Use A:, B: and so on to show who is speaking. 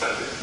A: Sunday.